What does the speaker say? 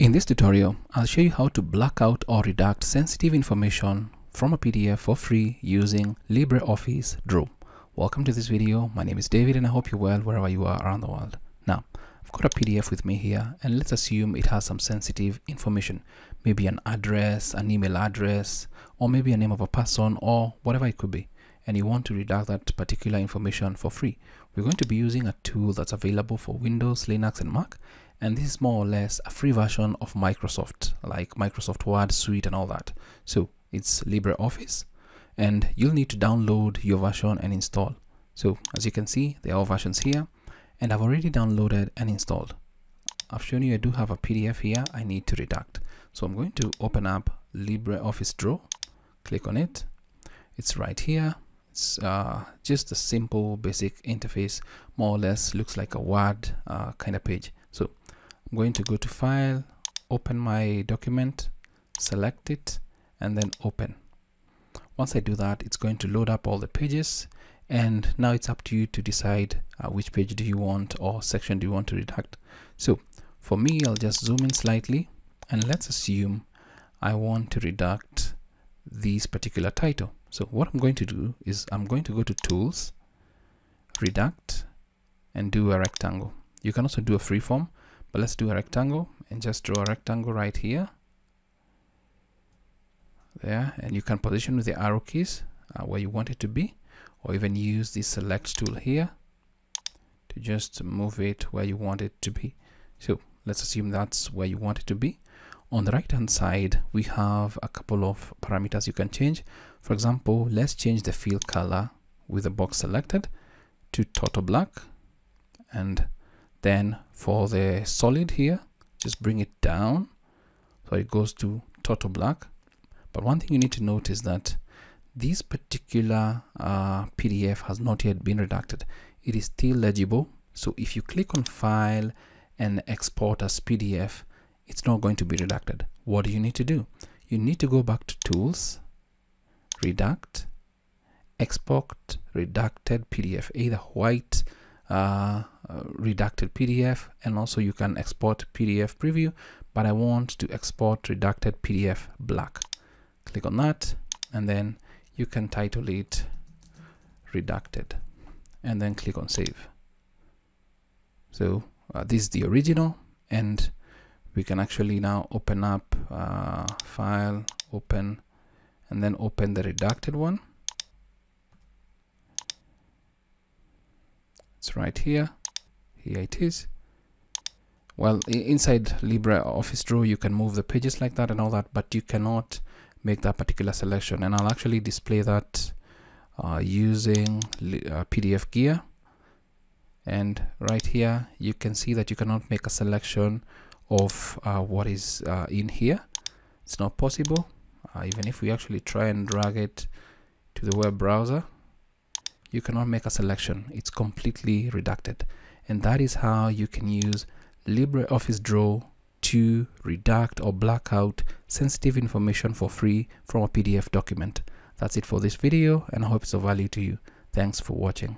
In this tutorial, I'll show you how to black out or redact sensitive information from a PDF for free using LibreOffice Draw. Welcome to this video. My name is David and I hope you're well wherever you are around the world. Now, I've got a PDF with me here and let's assume it has some sensitive information, maybe an address, an email address, or maybe a name of a person or whatever it could be. And you want to redact that particular information for free. We're going to be using a tool that's available for Windows, Linux, and Mac and this is more or less a free version of Microsoft like Microsoft Word suite and all that. So it's LibreOffice and you'll need to download your version and install. So as you can see there are versions here and I've already downloaded and installed. I've shown you I do have a PDF here I need to redact. So I'm going to open up LibreOffice Draw click on it. It's right here. It's uh, just a simple basic interface more or less looks like a Word uh, kind of page I'm going to go to file open my document select it and then open. Once I do that it's going to load up all the pages and now it's up to you to decide uh, which page do you want or section do you want to redact. So for me I'll just zoom in slightly and let's assume I want to redact this particular title. So what I'm going to do is I'm going to go to tools redact and do a rectangle. You can also do a freeform but let's do a rectangle and just draw a rectangle right here. There and you can position with the arrow keys uh, where you want it to be or even use the select tool here to just move it where you want it to be. So let's assume that's where you want it to be. On the right hand side we have a couple of parameters you can change. For example let's change the fill color with the box selected to total black and then for the solid here just bring it down. So it goes to total black. But one thing you need to note is that this particular uh, PDF has not yet been redacted. It is still legible. So if you click on file and export as PDF it's not going to be redacted. What do you need to do? You need to go back to tools redact export redacted PDF either white uh, redacted PDF and also you can export PDF preview but I want to export redacted PDF black. Click on that and then you can title it redacted and then click on save. So uh, this is the original and we can actually now open up uh, file open and then open the redacted one it's right here. Here it is. Well inside LibreOffice Draw you can move the pages like that and all that but you cannot make that particular selection. And I'll actually display that uh, using uh, PDF gear. And right here you can see that you cannot make a selection of uh, what is uh, in here. It's not possible uh, even if we actually try and drag it to the web browser you cannot make a selection it's completely redacted and that is how you can use LibreOffice Draw to redact or black out sensitive information for free from a PDF document. That's it for this video and I hope it's of value to you. Thanks for watching.